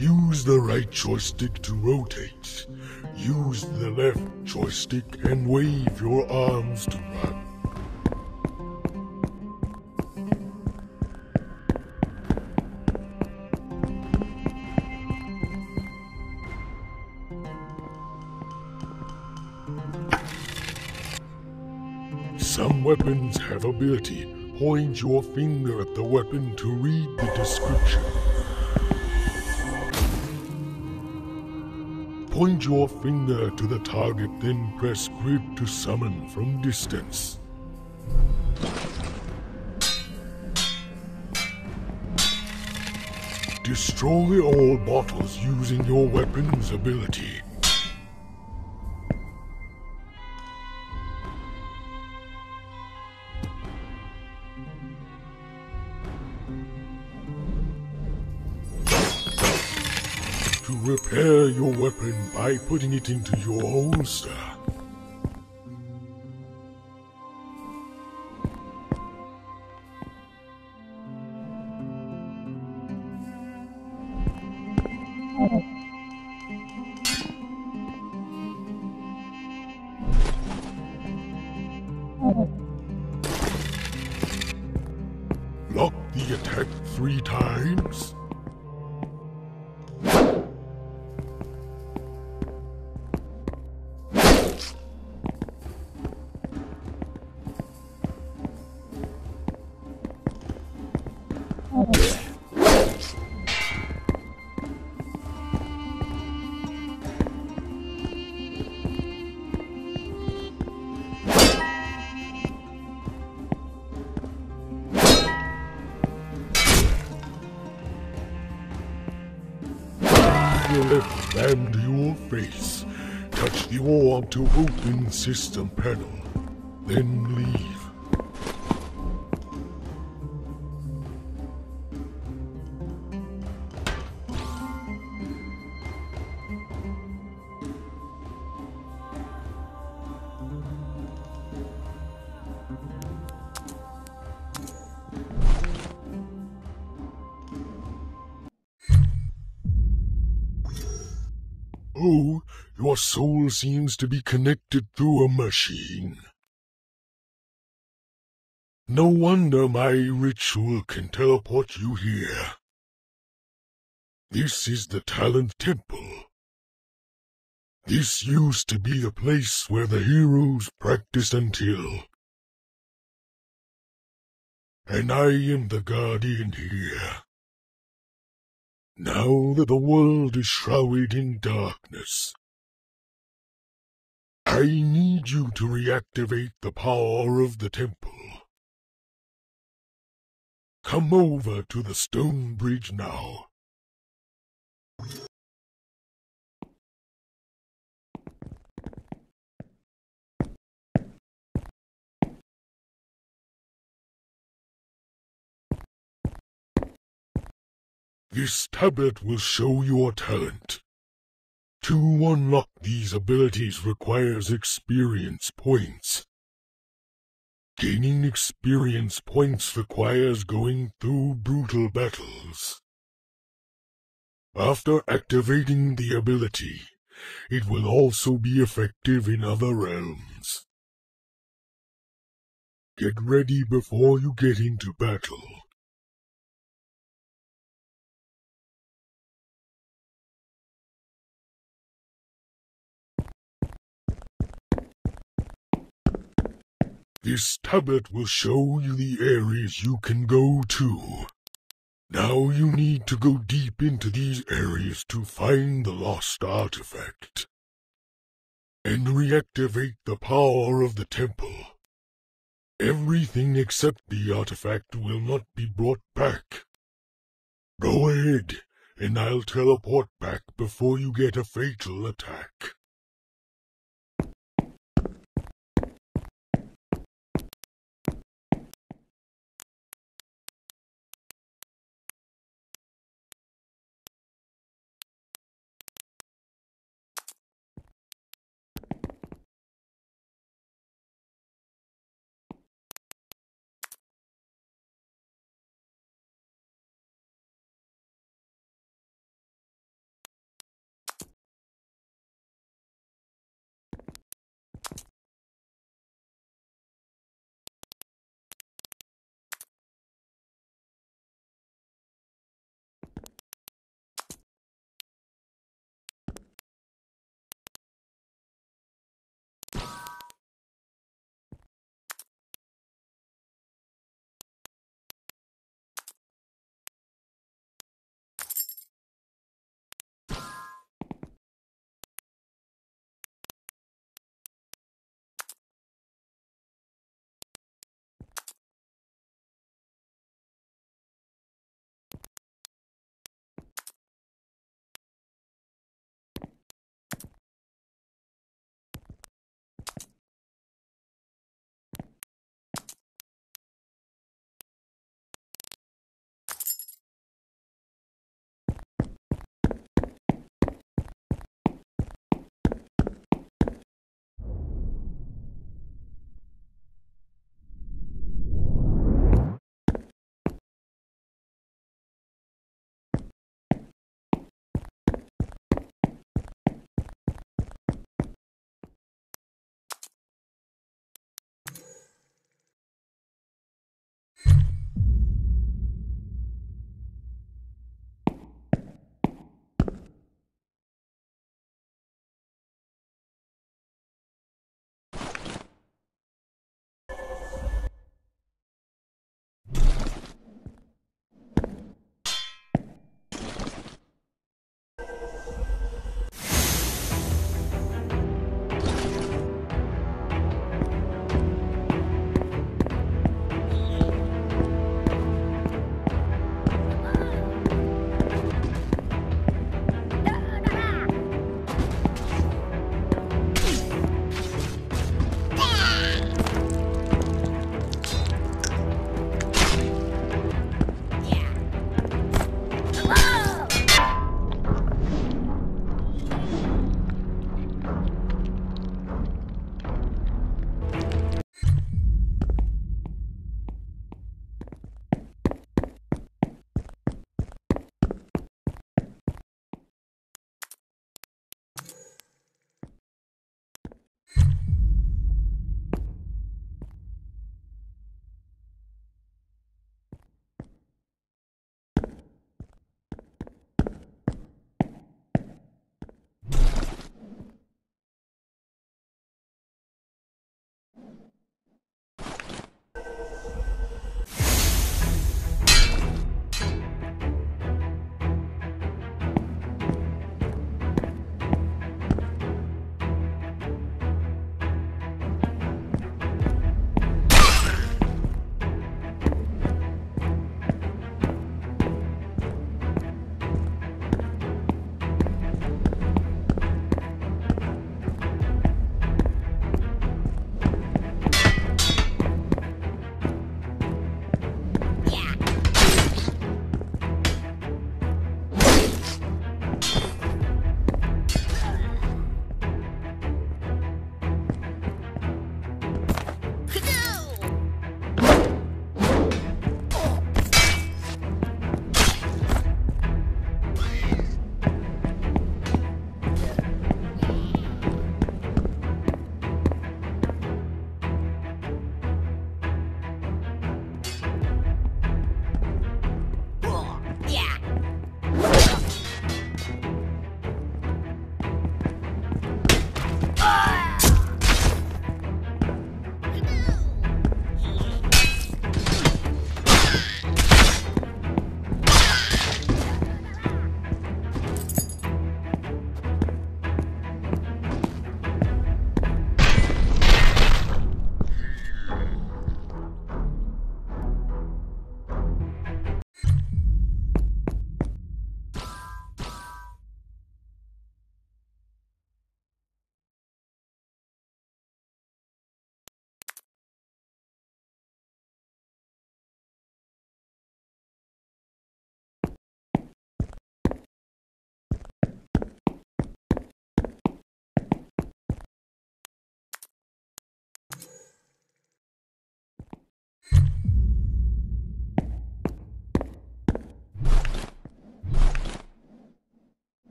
Use the right joystick to rotate. Use the left joystick and wave your arms to run. Some weapons have ability. Point your finger at the weapon to read the description. Point your finger to the target, then press grip to summon from distance. Destroy all bottles using your weapon's ability. To repair your weapon by putting it into your holster. Lock the attack three times. Left hand to your face. Touch the orb to open system panel. Then leave. Oh, your soul seems to be connected through a machine. No wonder my ritual can teleport you here. This is the Talent Temple. This used to be the place where the heroes practiced until. And I am the guardian here. Now that the world is shrouded in darkness, I need you to reactivate the power of the temple. Come over to the stone bridge now. This tablet will show your talent. To unlock these abilities requires experience points. Gaining experience points requires going through brutal battles. After activating the ability, it will also be effective in other realms. Get ready before you get into battle. This tablet will show you the areas you can go to. Now you need to go deep into these areas to find the lost artifact. And reactivate the power of the temple. Everything except the artifact will not be brought back. Go ahead, and I'll teleport back before you get a fatal attack.